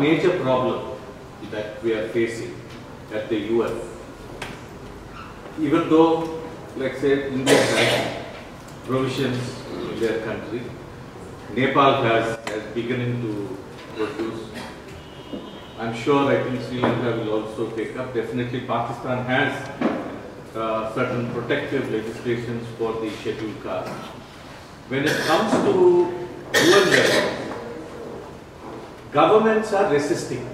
major problem that we are facing at the US, even though, let's say, India has provisions in their country, Nepal has, has beginning to produce. I'm sure I think Sri Lanka will also take up. Definitely Pakistan has uh, certain protective legislations for the scheduled caste. When it comes to UN level, governments are resisting.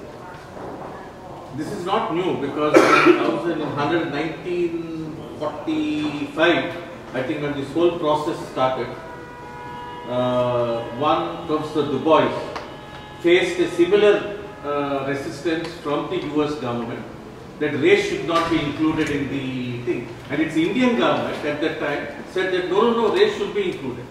This is not new because in 1945, I think when this whole process started, uh, one Professor Du Bois faced a similar uh, resistance from the US government that race should not be included in the thing. And its Indian government at that time said that no, no, no, race should be included.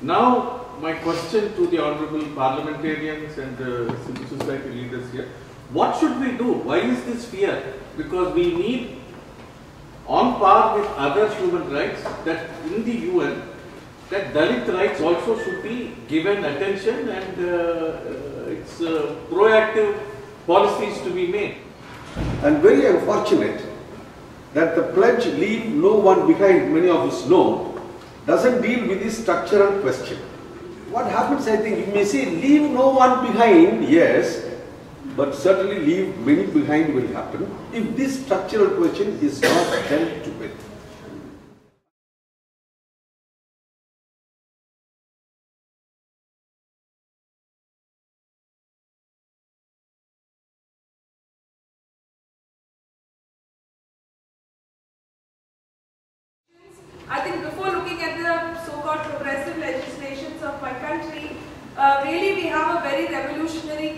Now, my question to the honorable parliamentarians and the civil society leaders here, what should we do? Why is this fear? Because we need, on par with other human rights, that in the UN, that Dalit rights also should be given attention and uh, uh, it's uh, proactive policies to be made. And very unfortunate that the pledge leave no one behind, many of us know, doesn't deal with this structural question. What happens, I think, you may say leave no one behind, yes, but certainly leave many behind will happen if this structural question is not dealt with. I think before looking at the so-called progressive legislations of my country, uh, really we have a very revolutionary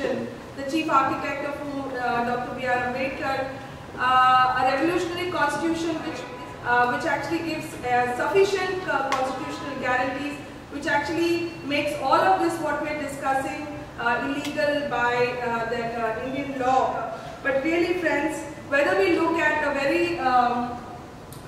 the chief architect of whom, uh, Dr. B.R. Ambedkar, uh, a revolutionary constitution which, uh, which actually gives uh, sufficient uh, constitutional guarantees, which actually makes all of this what we're discussing uh, illegal by the Indian law. But really friends, whether we look at a very um,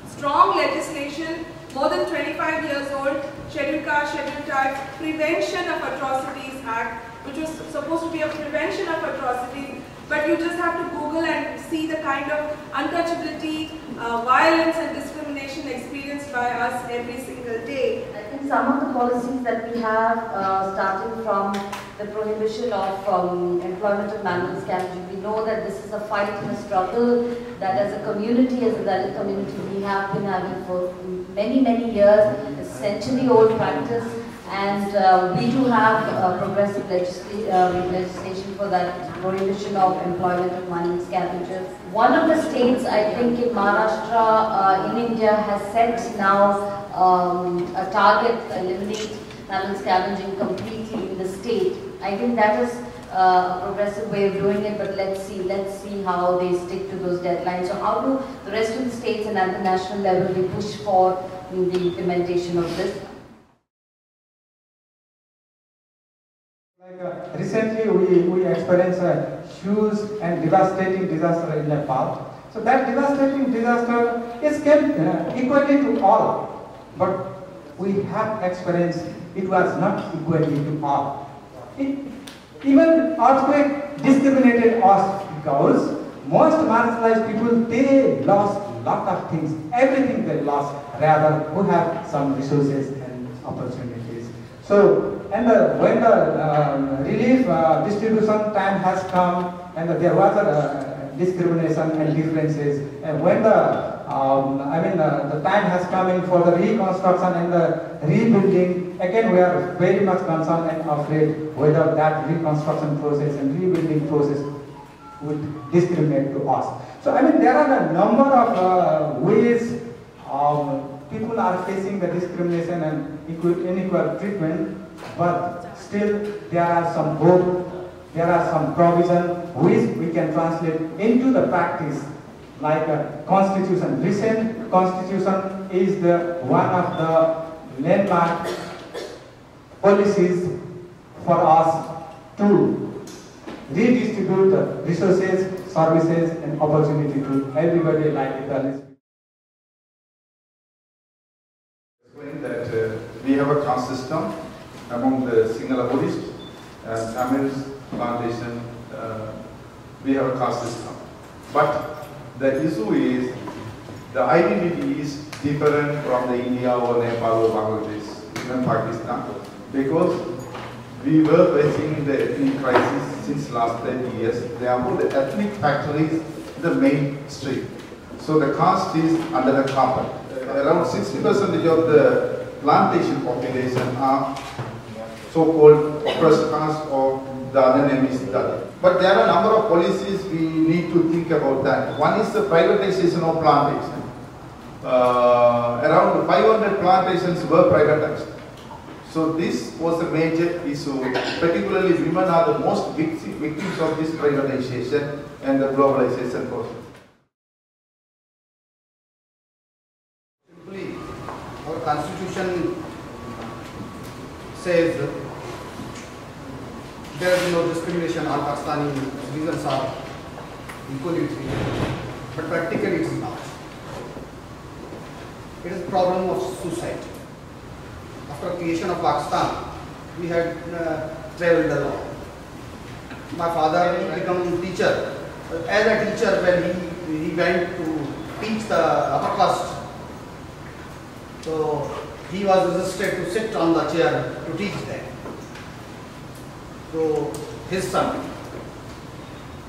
strong legislation, more than 25 years old, Scheduled Caste, Scheduled Tribes Prevention of Atrocities Act, which was supposed to be a prevention of atrocities, but you just have to Google and see the kind of untouchability, uh, violence and discrimination experienced by us every single day. I think some of the policies that we have, uh, starting from the prohibition of um, employment of manual scavenging, we know that this is a fight and a struggle that as a community, as a Dalit community, we have been having for many, many years, a century-old practice, and uh, we do have uh, progressive um, legislation for that prohibition of employment of manual scavengers. One of the states, I think in Maharashtra, uh, in India, has set now um, a target to eliminate manual scavenging completely in the state. I think that is uh, a progressive way of doing it, but let's see, let's see how they stick to those deadlines. So how do the rest of the states and at the national level we push for the implementation of this? Recently we, we experienced a huge and devastating disaster in Nepal. So that devastating disaster is came uh, equally to all. But we have experienced it was not equally to all. It, even earthquake discriminated us because most marginalized people they lost lot of things, everything they lost rather who have some resources and opportunities. So and uh, when the um, relief uh, distribution time has come and there was a uh, discrimination and differences and when the um, I mean uh, the time has come in for the reconstruction and the rebuilding again we are very much concerned and afraid whether that reconstruction process and rebuilding process would discriminate to us. So I mean there are a number of uh, ways um, people are facing the discrimination and equal, unequal treatment but still there are some hope, there are some provision which we can translate into the practice like a constitution. Recent constitution is the one of the landmark policies for us to redistribute the resources, services and opportunity to everybody like the that uh, we have a caste system among the Sinhala Buddhists and Tamil's plantation, uh, we have a caste system. But the issue is, the identity is different from the India or Nepal or Bangladesh, even Pakistan. Because we were facing the ethnic crisis since last 30 years. Therefore, the ethnic factor is the mainstream. So the caste is under the carpet. Around 60% of the plantation population are so-called oppressed caste or the other name is Dalit. But there are a number of policies we need to think about that. One is the privatization of plantation. Uh, around 500 plantations were privatized. So this was a major issue. Particularly women are the most victims of this privatization and the globalization process. Simply, our constitution says there is no discrimination, all Pakistani citizens are equally treated. But practically it is not. It is a problem of suicide. After creation of Pakistan, we had uh, traveled law. My father became teacher. As a teacher, when he, he went to teach the upper caste, so he was resisted to sit on the chair to teach them. So his son,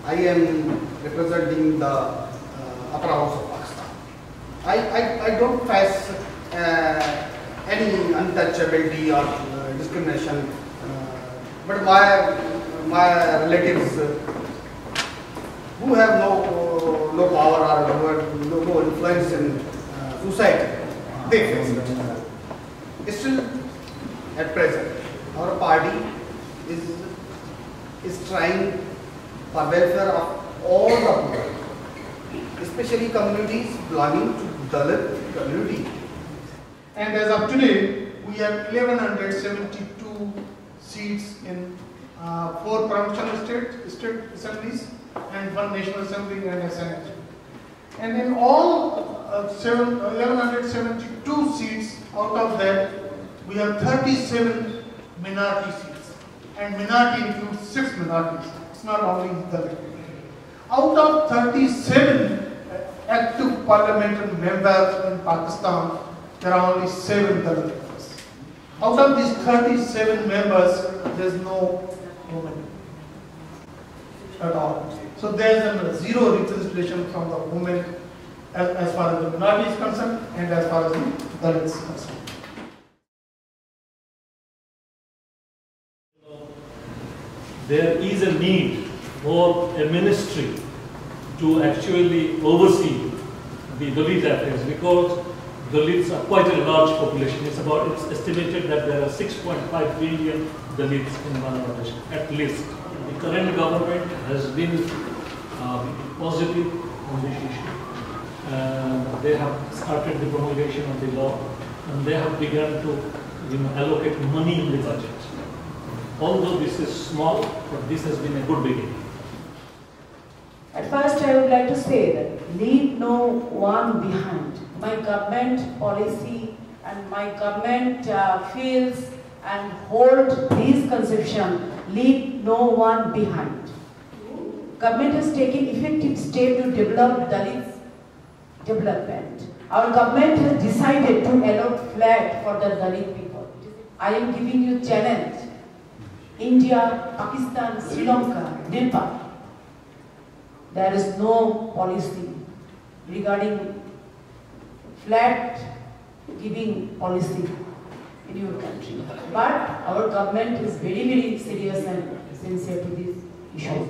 I am representing the uh, upper house of Pakistan. I, I, I don't face uh, any untouchability or uh, discrimination, uh, but my, my relatives uh, who have no, no power or no, no influence in uh, society, they face it. Still, at present, our party is, is trying for welfare of all the people, especially communities belonging to Dalit community. And as of today, we have 1172 seats in uh, four provincial state, state assemblies and one national assembly and senate. And in all uh, seven, 1172 seats, out of that, we have 37 minority seats. And minority includes six minorities. It's not only the Out of 37 active parliamentary members in Pakistan, there are only seven Dalit members. Out of these 37 members, there is no woman at all. So there is a zero representation from the women as, as far as the minority is concerned and as far as the Dalit is concerned. There is a need for a ministry to actually oversee the Dalit affairs because Dalits are quite a large population. It's about, it's estimated that there are 6.5 billion Dalits in Bangladesh, at least. The current government has been um, positive on this issue. Uh, they have started the promulgation of the law and they have begun to you know, allocate money in the budget. Although this is small, but this has been a good beginning. At first, I would like to say that leave no one behind. My government policy and my government uh, feels and hold this conception, leave no one behind. Government has taken effective step to develop Dalits development. Our government has decided to allot flat for the Dalit people. I am giving you challenge. India, Pakistan, Sri Lanka, Nepal. There is no policy regarding flat giving policy in your country. But our government is very, very serious and sincere to this issue.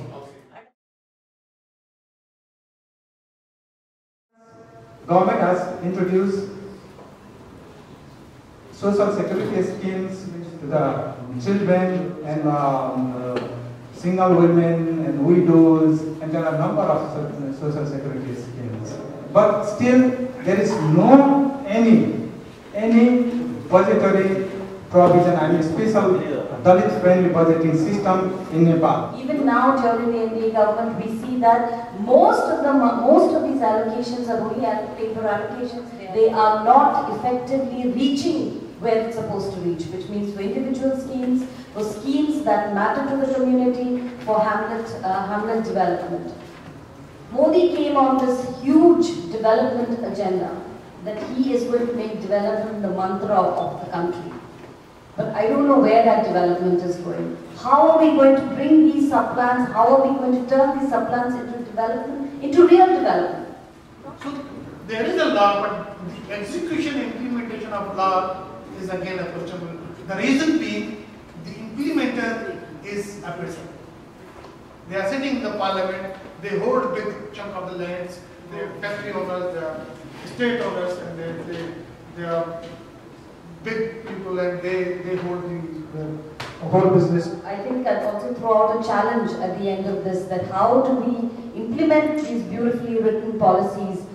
Government has introduced social security schemes the children and um, uh, single women and widows, and there are a number of social security schemes. But still, there is no any any budgetary provision, mean special Dalit-friendly budgeting system in Nepal. Even now during the NDA government, we see that most of the most of these allocations are only paper allocations. They are not effectively reaching where it's supposed to reach, which means for individual schemes, for schemes that matter to the community, for hamlet, uh, hamlet development. Modi came on this huge development agenda that he is going to make development the mantra of the country. But I don't know where that development is going. How are we going to bring these subplans, how are we going to turn these subplans into development, into real development? So there is a law, but the execution implementation of law is again a question. The reason being, the implementer is a person. They are sitting in the parliament, they hold big chunk of the lands, they are factory owners, they are state owners, and they, they, they are big people and they, they hold the, the whole business. I think I'll also throw out a challenge at the end of this, that how do we implement these beautifully written policies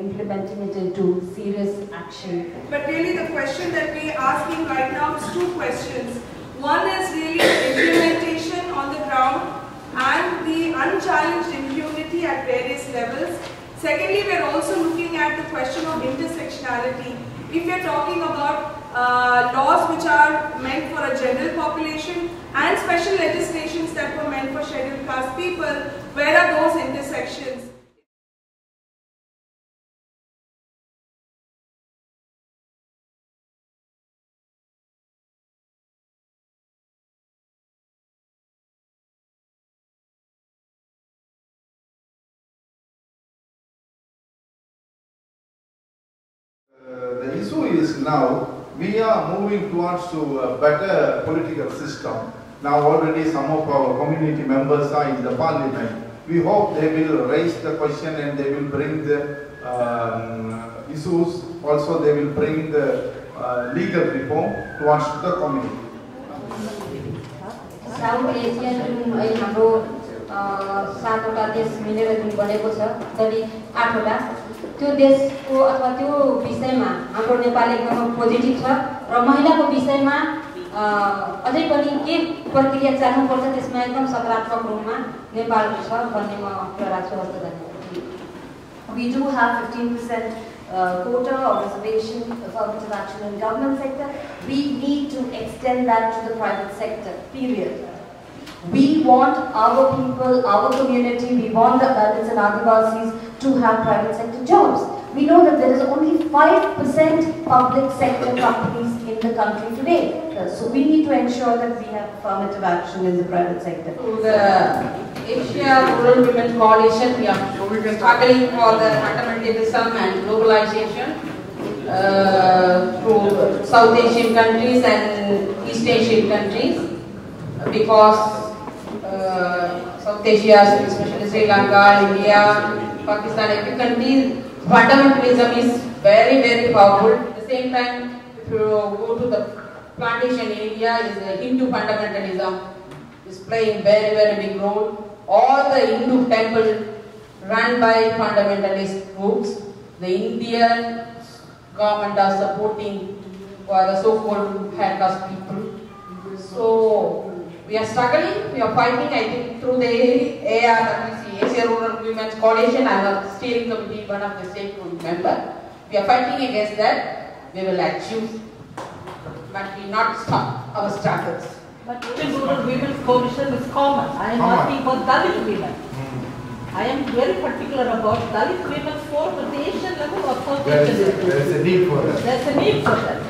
implementing it into serious action. But really the question that we are asking right now is two questions. One is really implementation on the ground and the unchallenged impunity at various levels. Secondly, we are also looking at the question of intersectionality. If we are talking about uh, laws which are meant for a general population and special legislations that were meant for scheduled caste people, where the issue is now we are moving towards to a better political system. Now already some of our community members are in the parliament. We hope they will raise the question and they will bring the um, issues. Also they will bring the uh, legal reform towards the community. South Asia जुन अहिले हाम्रो अ, सातवटा देश मिलेर जुन बनेको छ करिब आठवटा त्यो देशको अथवा त्यो विषयमा हाम्रो नेपाल एकदमै पोजिटिभ छ र महिलाको विषयमा अझै पनि के प्रक्रिया चाल्नुपर्छ त्यसमा एकदम सकारात्मक रूपमा नेपाल छ भन्ने म राख्छु हस्त धन्यवाद We do have 15% uh, quota or reservation affirmative action in government sector. We need to extend that to the private sector, period. We want our people, our community, we want the Dalits and Adivasis to have private sector jobs. We know that there is only 5% public sector companies in the country today. Uh, So we need to ensure that we have affirmative action in the private sector. the Asia Rural Women Coalition, we are struggling for the fundamentalism and globalization uh, through South Asian countries and East Asian countries because uh, South Asia, especially Sri Lanka, India, Pakistan, every country, fundamentalism is very, very powerful. At the same time, if you go to the plantation area, is the Hindu fundamentalism is playing very, very big role. All the Hindu temples run by fundamentalist groups. The Indian government are supporting for the so-called high caste people. So we are struggling, we are fighting, I think through the ARWC, Asia Rural Women's Coalition, I am a steering committee, one of the state group member. We are fighting against that, we will achieve, but we not stop our struggles. But Indian Rural Women's Coalition is common. I am Common. asking for Dalit women. Hmm. I am very particular about Dalit women for the Asian level or South There Asian level. there is a need for that. There's a need for that.